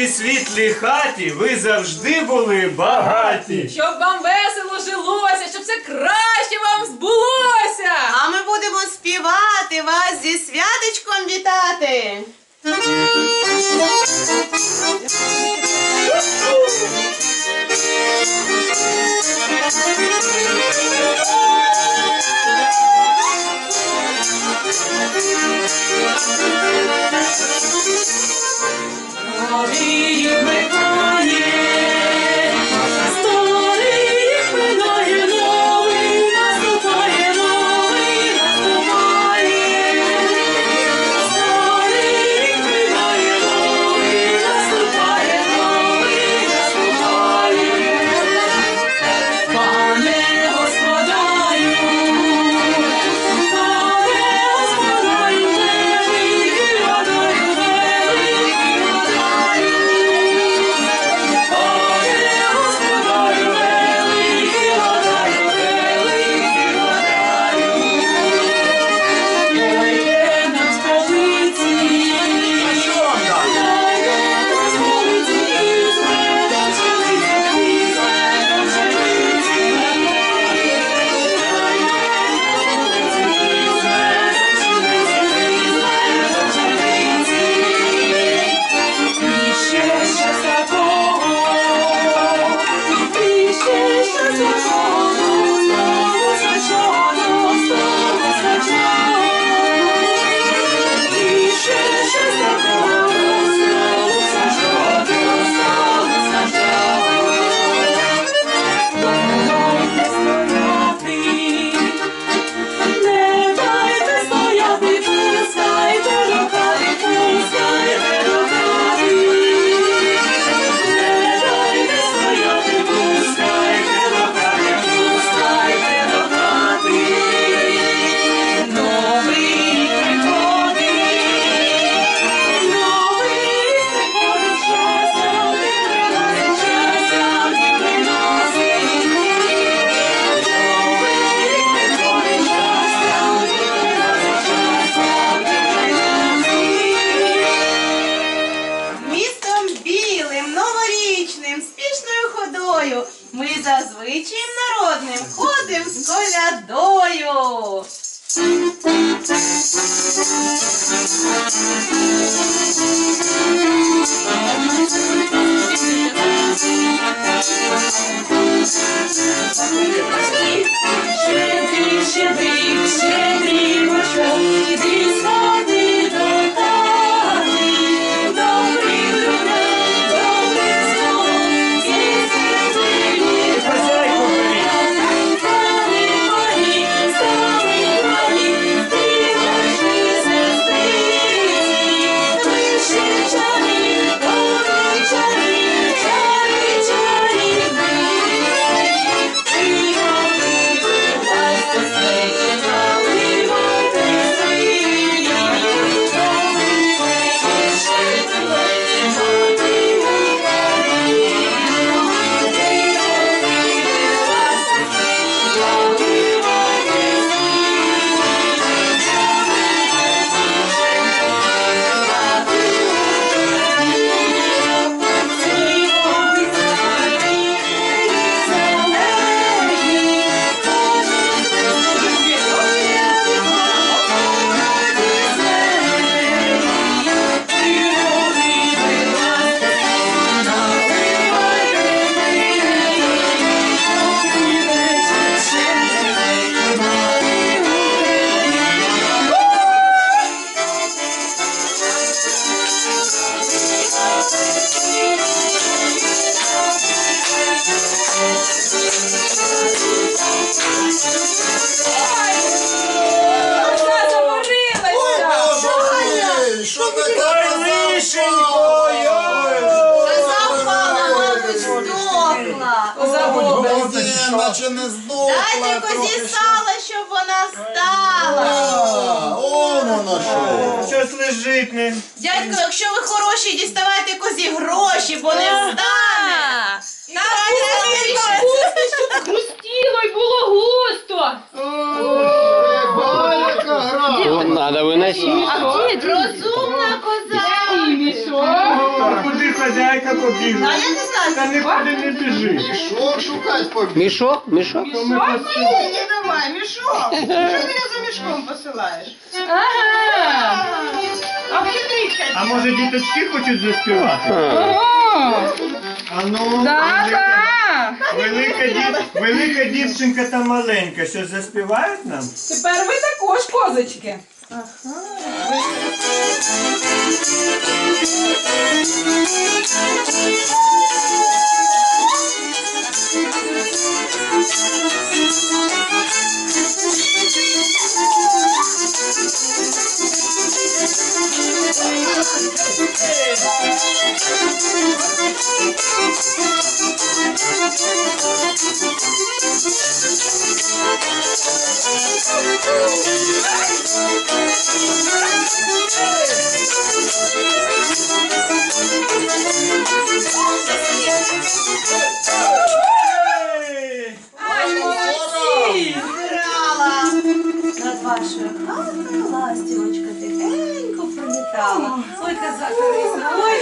нашій світлій хаті ви завжди були багаті. Щоб вам звичаєм народним ходим з колядою. Щедрий, щедрий, щедрий, щедрий, що ви Ой, лишенько, йой! Запала, мабуть, здохла. Ні, наче не здохла. Дайте козі сала, щоб вона стала. Он воно що. Щось лежить не. Дядько, якщо ви хороші, діставайте козі гроші, бо не встане. Нам треба рішити. Густіло й було густо надо выносить. А где Розумна коза. Куди хазяйка побігла? Та нікуди не біжи. Мішок шукать побіг. Мішок? Мішок? Мішок? Ні, не давай, мішок. Що ти за мішком посилаєш? А може діточки хочуть заспівати? А ну, велика, дів... велика дівчинка та маленька, що заспівають нам? Тепер ви також козочки. Oh, Вашою хатою ластівочка тихенько пролітала. Ой, казак, ой,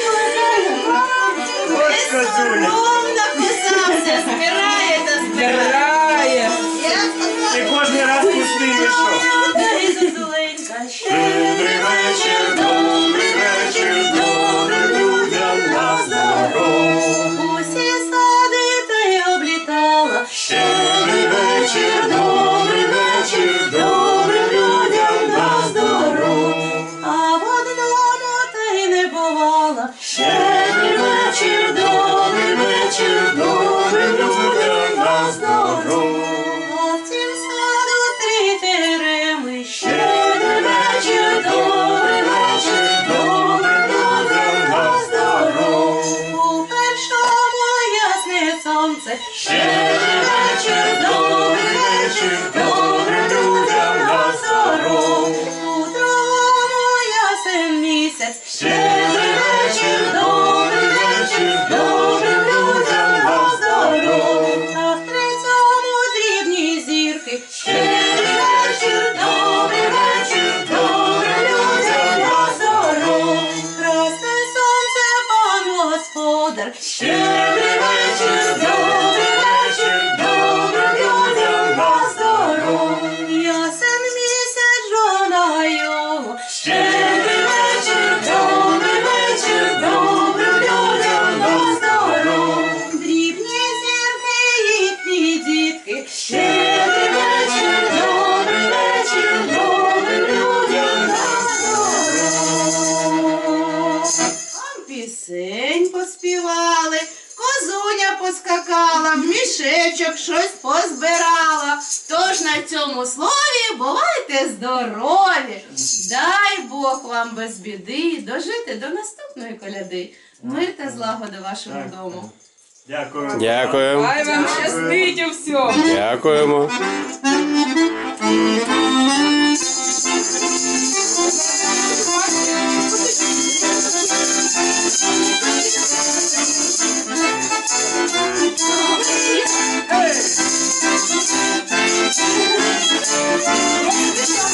Ось козуля. Ровно кусався, збирає здорові. Дай Бог вам без біди дожити до наступної коляди. Мир та злагода вашому дому. Дякую. Дякую. Хай вам щастить у всьому. Дякуємо. Саня,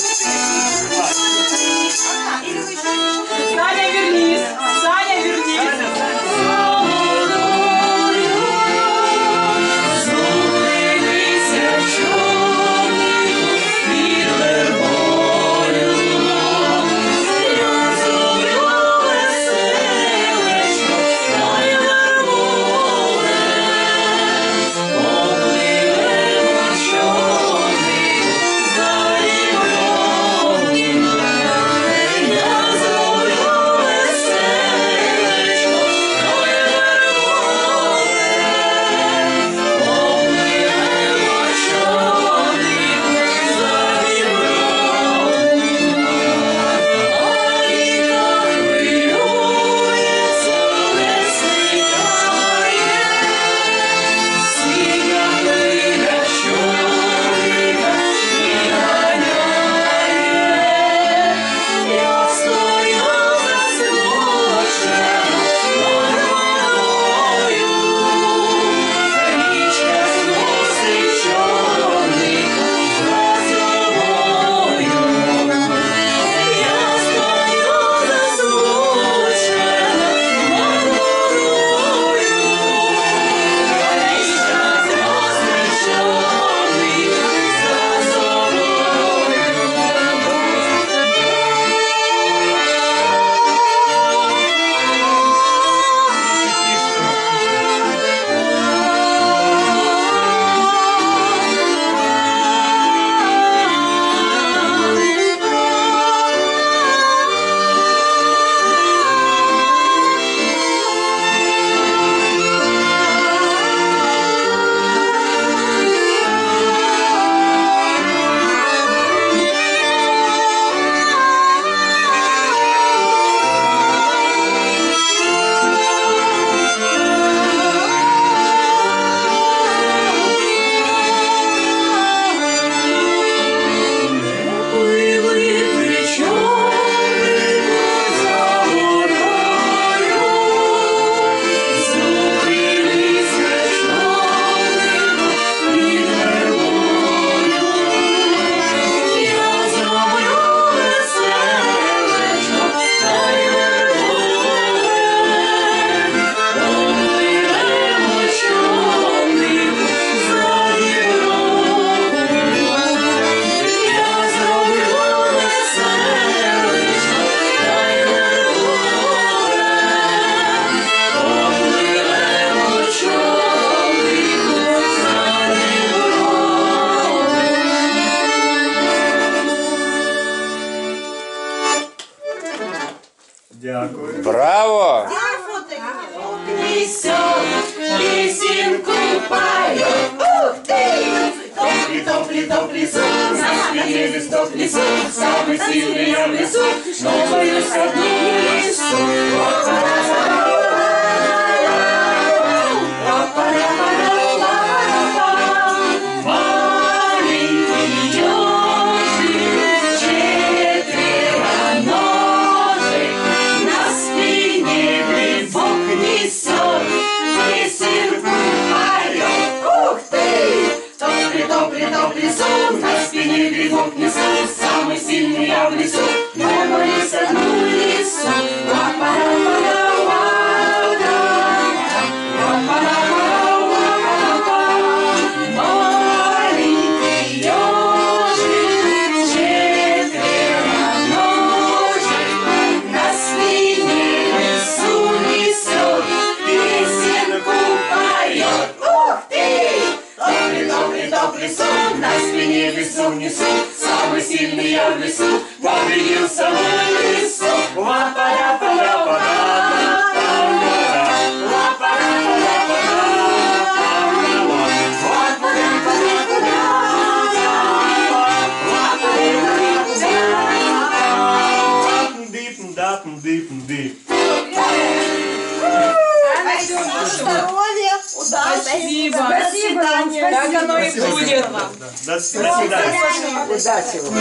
Добрый, добрый сон, на спине грибок несу, самый сильный. Sabırsın, sabırsın do you so savunursun, vatan Спасибо вам. Да, да. До, свидания. До свидания. Удачи вам.